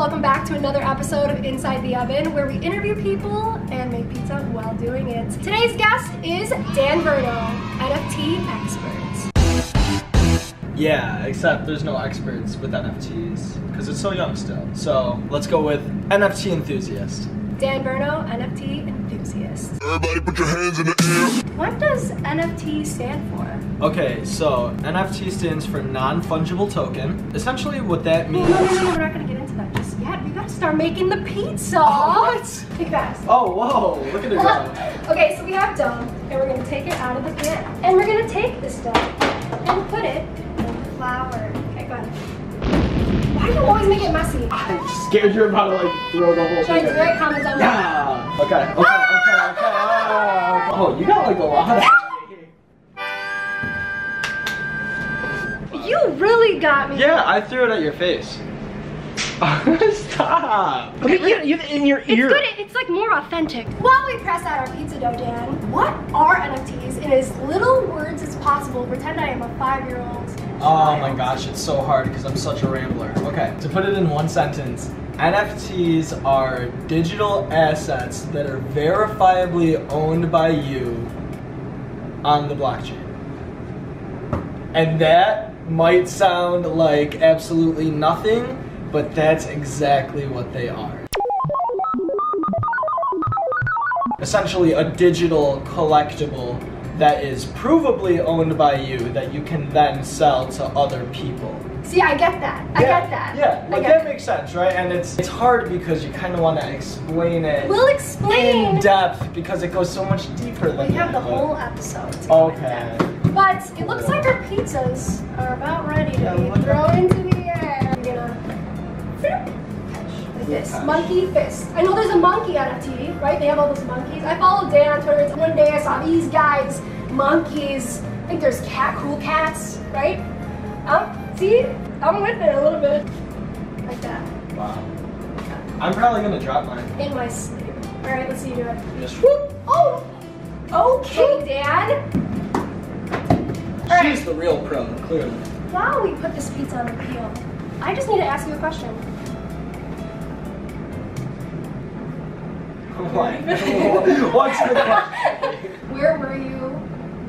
Hey guys, welcome back to another episode of Inside the Oven where we interview people and make pizza while doing it. Today's guest is Dan Verno, NFT expert. Yeah, except there's no experts with NFTs because it's so young still. So let's go with NFT enthusiast. Dan Verno, NFT enthusiast. Everybody put your hands in the air. What does NFT stand for? Okay, so NFT stands for non-fungible token. Essentially what that means. no, no, no, we're not gonna get into that just yet. We gotta start making the pizza. Oh, what? Take. Oh, whoa, look at it go. okay, so we have dough, and we're gonna take it out of the pan. And we're gonna take this dough and put it in the flour. Okay, go ahead. Why do you always make it messy? I'm scared you're about to like throw the whole Should I do it? Comment down. Yeah. Okay, okay, okay, okay. Ah, Oh, you got like a lot of You really got me. Yeah, I threw it at your face. Stop. Look at you, you in your ear. It's good. It's like more authentic. While we press out our pizza dough, Dan, what are NFTs in as little words as possible? Pretend I am a five-year-old. Oh my gosh, it's so hard because I'm such a rambler. Okay, to put it in one sentence, NFTs are digital assets that are verifiably owned by you on the blockchain. And that might sound like absolutely nothing, but that's exactly what they are. Essentially, a digital collectible that is provably owned by you that you can then sell to other people. See, I get that. I yeah, get that. Yeah, like that makes sense, right? And it's it's hard because you kind of want to explain it We'll explain. in depth because it goes so much deeper than We have the whole episode. to go into Okay. But it looks like our pizzas are about ready to Yeah, be thrown into the Catch. Monkey fist. I know there's a monkey NFT, right? They have all those monkeys. I follow Dan on Twitter. One day I saw these guys, monkeys. I think there's cat, cool cats, right? Um, see, I'm with it a little bit, like that, Wow. I'm probably gonna drop mine. in my sleep. All right, let's see you do it. Just Whoop. Oh, okay, Dan. All right. She's the real pro, clearly. Wow, we put this pizza on the peel, I just need to ask you a question. What? What's the question? Where were you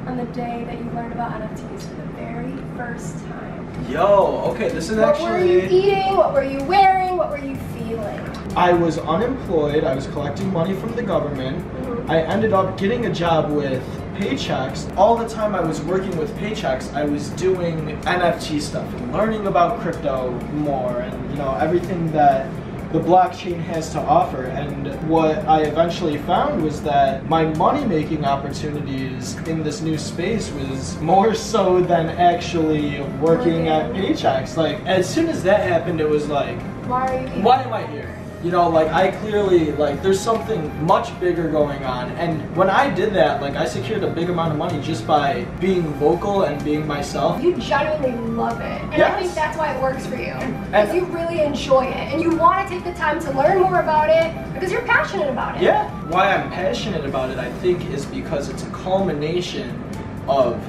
on the day that you learned about NFTs for the very first time? Yo, okay, this is What were you eating? What were you wearing? What were you feeling? I was unemployed. I was collecting money from the government. Mm-hmm. I ended up getting a job with Paychex. All the time I was working with Paychex, I was doing NFT stuff and learning about crypto more and you know everything that the blockchain has to offer. And what I eventually found was that my money making opportunities in this new space was more so than actually working at Paychex. Like as soon as that happened, it was like Why are you eating? why am I here? You know, like I clearly like there's something much bigger going on. And when I did that, like I secured a big amount of money just by being vocal and being myself. You genuinely love it. And I think that's why it works for you. Because you really enjoy it. And you want to take the time to learn more about it because you're passionate about it. Yeah. Why I'm passionate about it, I think, is because it's a culmination of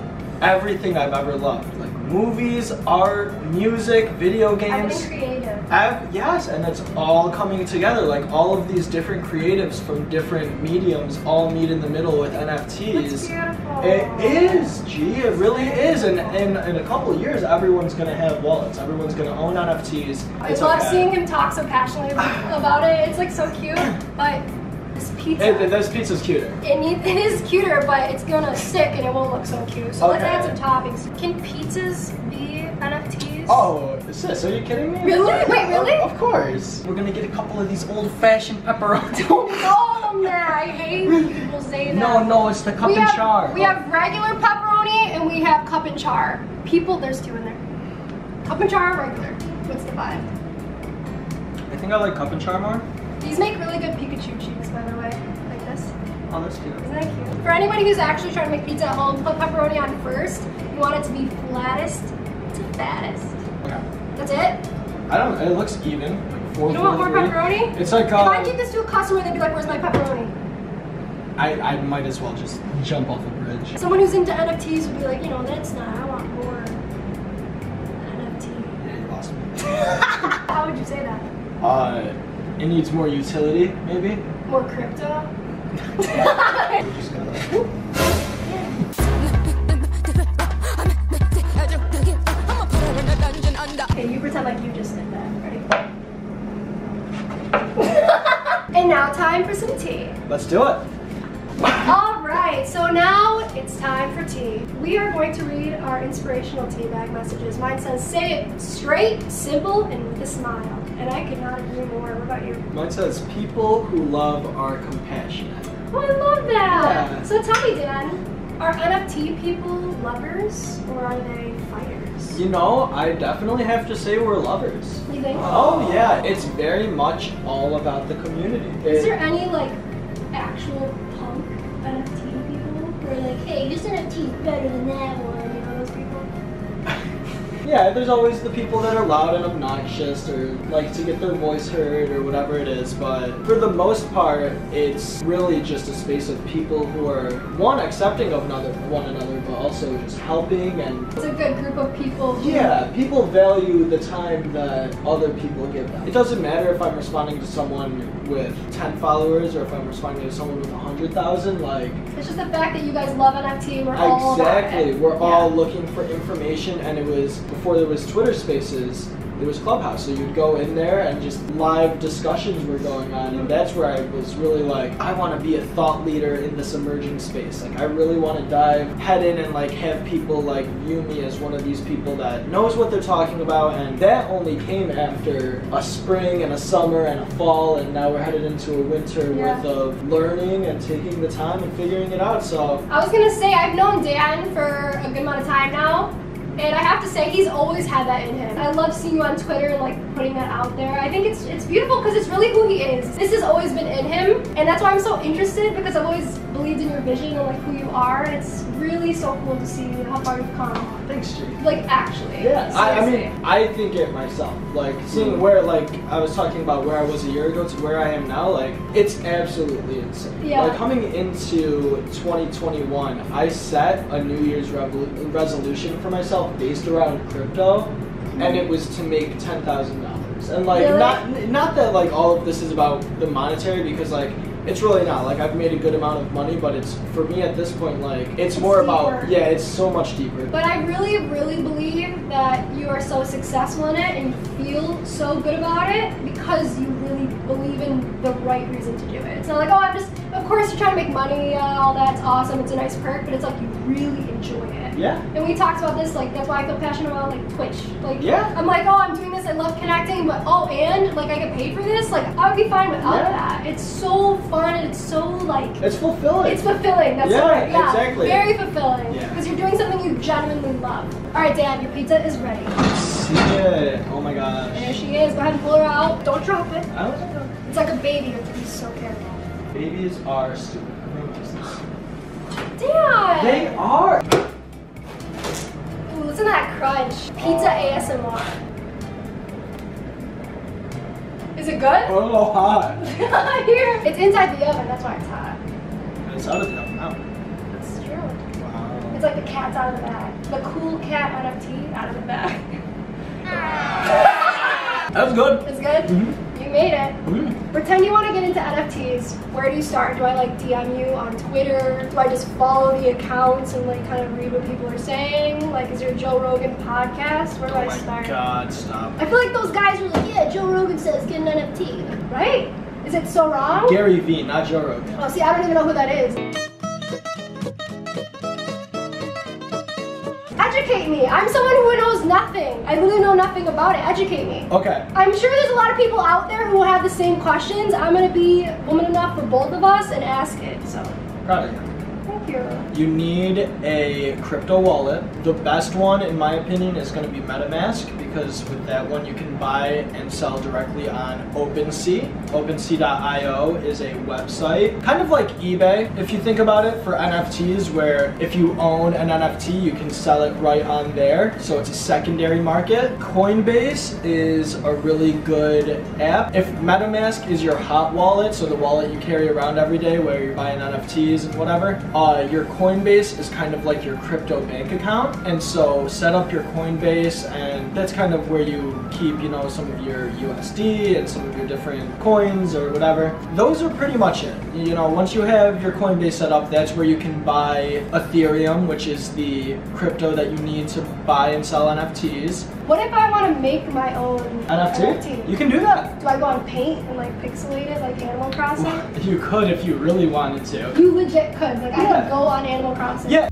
everything I've ever loved. Like movies, art, music, video games. I've, yes, and it's all coming together. Like all of these different creatives from different mediums all meet in the middle with NFTs. It is, gee, it really is. And in, in a couple of years, everyone's gonna have wallets. Everyone's gonna own NFTs. I It's love okay. seeing him talk so passionately about it. It's like so cute. But this pizza, It, this pizza's cuter. it, need, it is cuter, but it's gonna stick and it won't look so cute. So let's add some toppings. Can pizzas be NFTs? Oh, sis, are you kidding me? Really? Wait, really? Of, of course. We're gonna get a couple of these old-fashioned pepperoni. Don't call them that. I hate when people say that. no, no, it's the cup we and have, char. We have regular pepperoni and we have cup and char. People, there's two in there. Cup and char, regular. What's the vibe? I think I like cup and char more. These make really good Pikachu cheeks, by the way. Like this. Oh, that's cute. Isn't that cute? For anybody who's actually trying to make pizza at home, put pepperoni on first. You want it to be flattest fattest. Okay. That's it? I don't. It looks even. Like four, You don't want more three. pepperoni? It's like If uh, I give this to a customer, they'd be like, where's my pepperoni? I, I might as well just jump off a bridge. Someone who's into NFTs would be like, you know, that's not, I want more NFT. Yeah, you lost me. How would you say that? Uh, it needs more utility, maybe. More crypto? time for some tea. Let's do it. All right, so now it's time for tea. We are going to read our inspirational tea bag messages. Mine says, say it straight, simple, and with a smile. And I could not agree more. What about you? Mine says people who love are compassionate. Oh, I love that. Yeah. So tell me, Dan, are NFT people lovers or are they fighters? You know, I definitely have to say we're lovers. You think? Oh yeah, it's very much all about the community. Is It- there any like actual punk NFT people who are like, hey, this NFT is better than that one? Yeah, there's always the people that are loud and obnoxious or like to get their voice heard or whatever it is, but for the most part, it's really just a space of people who are one accepting of another one another, but also just helping and It's a good group of people. who- Yeah, people value the time that other people give them. It doesn't matter if I'm responding to someone with 10 followers or if I'm responding to someone with 100,000. Like, It's just the fact that you guys love NFT. We're all exactly. We're Yeah. all looking for information, and it was before there was Twitter Spaces. There was Clubhouse, so you'd go in there and just live discussions were going on, and that's where I was really like, I want to be a thought leader in this emerging space. Like, I really want to dive head in and like have people like view me as one of these people that knows what they're talking about, and that only came after a spring and a summer and a fall, and now we're headed into a winter Yeah. worth of learning and taking the time and figuring it out. So I was gonna say I've known Dan for a good amount of time now, and I have to say he's always had that in him. I love seeing you on Twitter and like putting that out there. I think it's it's beautiful because it's really who he is. This has always been in him, and that's why I'm so interested because I've always believed in your vision and like who you are, and it's really so cool to see how far you've come. thanks, G. Like actually, Yeah, I, I mean, I think it myself. Like seeing mm-hmm. where, like I was talking about where I was a year ago to where I am now. Like it's absolutely insane. Yeah. Like coming into 2021, I set a New Year's revol- resolution for myself based around crypto, and it was to make ten thousand dollars. And like Really? not not that like all of this is about the monetary because like. It's really not. Like I've made a good amount of money, but it's for me at this point. Like it's, It's more about yeah. It's so much deeper. But I really, really believe that you are so successful in it and you feel so good about it because you really believe in the right reason to do it. It's not like, oh, I'm just, of course, you're trying to make money, yeah, all that's awesome, it's a nice perk, but it's like you really enjoy it. Yeah. And we talked about this, like, that's why I feel passionate about, like, Twitch. Like, Yeah. I'm like, oh, I'm doing this, I love connecting, but oh, and, like, I get paid for this? Like, I would be fine without Yeah. that. It's so fun and it's so, like, It's fulfilling. it's fulfilling. That's Yeah, word. Yeah, exactly. Very fulfilling. Yeah. Because you're doing something you genuinely love. All right, Dan, your pizza is ready. See it. Oh my gosh. There she is. Go ahead and pull her out. Don't drop it. I don't know. It's like a baby. You have to be so careful. Babies are stupid. How many pieces? Dan. They are. Ooh, listen to that crunch. Pizza ASMR. Is it good? A little hot. Here. It's inside the oven. That's why it's hot. It's out of the oven now. It's true. Wow. It's like the cat's out of the bag. The cool cat NFT out of the bag. That's good. It's good? Mhm. You made it. Mm. Pretend you want to get into NFTs. Where do you start? Do I like DM you on Twitter? Do I just follow the accounts and like kind of read what people are saying? Like, is there a Joe Rogan podcast? Where do Oh I my start? god, stop. I feel like those guys are like, yeah, Joe Rogan says get an NFT, right? Is it so wrong? Gary Vee, not Joe Rogan. Oh, see, I don't even know who that is. Educate me. I'm someone who knows nothing. I literally know nothing about it. Educate me. Okay. I'm sure there's a lot of people out there who have the same questions. I'm gonna be woman enough for both of us and ask it. So, of you. thank you. You need a crypto wallet. The best one, in my opinion, is going to be MetaMask because with that one you can buy and sell directly on OpenSea. OpenSea.io is a website, kind of like eBay if you think about it for NFTs, where if you own an NFT, you can sell it right on there. So it's a secondary market. Coinbase is a really good app. If MetaMask is your hot wallet, so the wallet you carry around every day where you're buying NFTs and whatever, uh, your Coinbase is kind of like your crypto bank account, and so set up your Coinbase, and that's kind of where you keep, you know, some of your USD and some of your different coins or whatever. Those are pretty much it. You know, once you have your Coinbase set up, that's where you can buy Ethereum, which is the crypto that you need to buy and sell NFTs. What if I want to make my own NFT? You can do that. Do I go on Paint and like pixelate it like Animal Crossing? You could if you really wanted to. You legit could. Like I Yeah. could go on Animal Crossing. Yeah.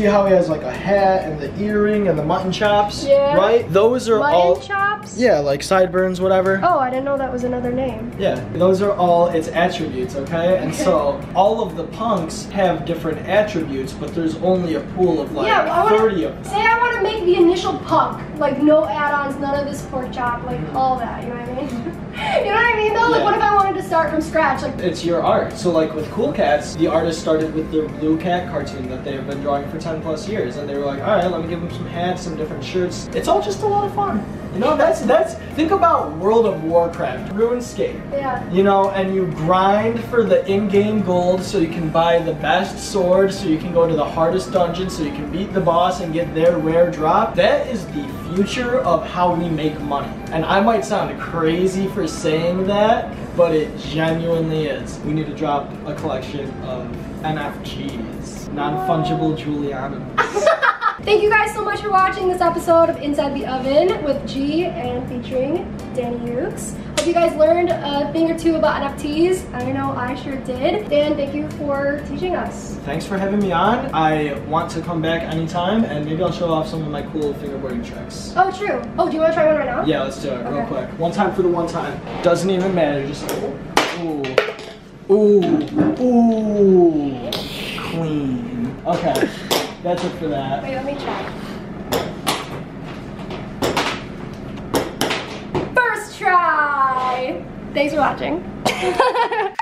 See how he has like a hat and the earring and the mutton chops? Yeah. Right? Those are Mutton all. chops? Yeah, like sideburns, whatever. Oh, I didn't know that was another name. Yeah, those are all its attributes, okay? And so all of the punks have different attributes, but there's only a pool of like yeah, well, I wanna, 30 of them. Say I want to make the initial punk, like no add-ons, none of this pork chop, like all that. You know what I mean? you know what I mean? Though, like, Yeah. what if I wanted to start from scratch? Like, It's your art. So like with Cool Cats, the artist started with their Blue Cat cartoon that they have been drawing for 10 plus years. And they were like, all right, let me give them some hats, some different shirts. It's all just a lot of fun. You know, that's, that's, think about World of Warcraft, RuneScape. yeah. You know, and you grind for the in-game gold so you can buy the best sword, so you can go to the hardest dungeon, so you can beat the boss and get their rare drop. That is the future of how we make money. And I might sound crazy for saying that, but it genuinely is. We need to drop a collection of NFGs, non-fungible Giuliana. Thank you guys so much for watching this episode of Inside the Oven with G and featuring Danny Hughes. Hope you guys learned a thing or two about NFTs. I know I sure did. Dan, thank you for teaching us. Thanks for having me on. I want to come back anytime, and maybe I'll show off some of my cool fingerboarding tricks. Oh, true. Oh, do you want to try one right now? Yeah, let's do it real quick. One time for the one time. Doesn't even matter. Just ooh, ooh, ooh, clean. Okay, that's it for that. Wait, let me try. First try! Thanks for watching.